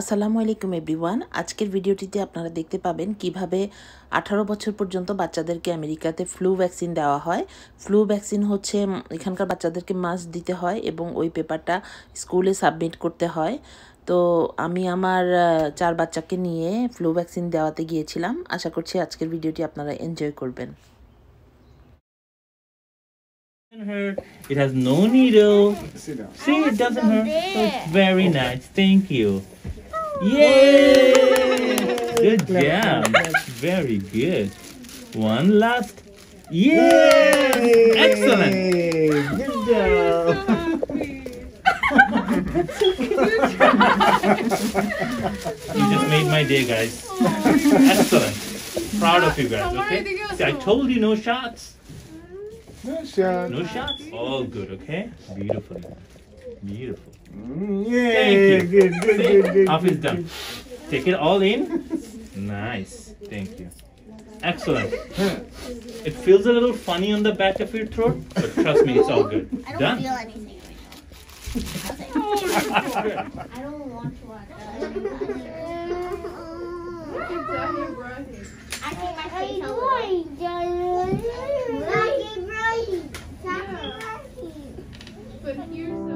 আসসালামু আলাইকুম এভরিওয়ান আজকের ভিডিওটিতে আপনারা দেখতে পাবেন কীভাবে আঠারো বছর পর্যন্ত বাচ্চাদেরকে আমেরিকাতে ফ্লু ভ্যাকসিন দেওয়া হয় ফ্লু ভ্যাকসিন হচ্ছে এখানকার বাচ্চাদেরকে মাস্ক দিতে হয় এবং ওই পেপারটা স্কুলে সাবমিট করতে হয় তো আমি আমার চার বাচ্চাকে নিয়ে ফ্লু ভ্যাকসিন দেওয়াতে গিয়েছিলাম আশা করছি আজকের ভিডিওটি আপনারা এনজয় করবেন hurt. It has no needle. See, it doesn't hurt. So it's very nice. Thank you. Yay! Good job. That's very good. One last. Yay! Excellent. Good job. you just made my day, guys. Excellent. Proud of you guys. Okay. See, I told you no shots. No shots. No shots? All good, okay? Beautiful. Beautiful. Yeah. Thank you. Good, good, See? good, good. Half is done. Take it all in. Nice. Thank you. Excellent. It feels a little funny on the back of your throat, but trust me, it's all good. I don't Done? feel anything right now. Oh, I don't want to watch I think my face all over. But here's